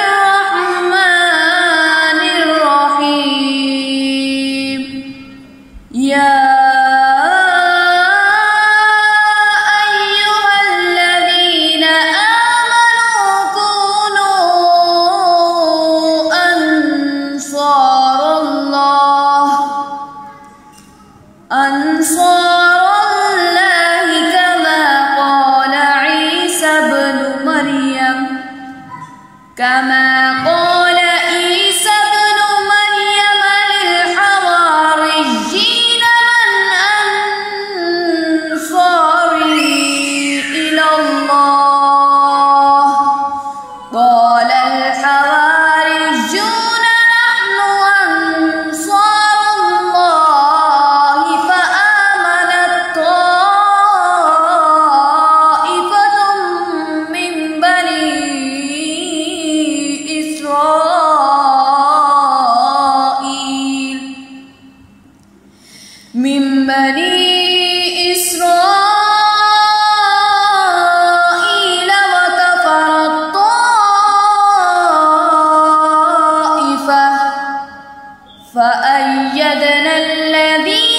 الرحمن الرحيم كما قال من بني إسرائيل وكفر الطائفة فأيدنا الذين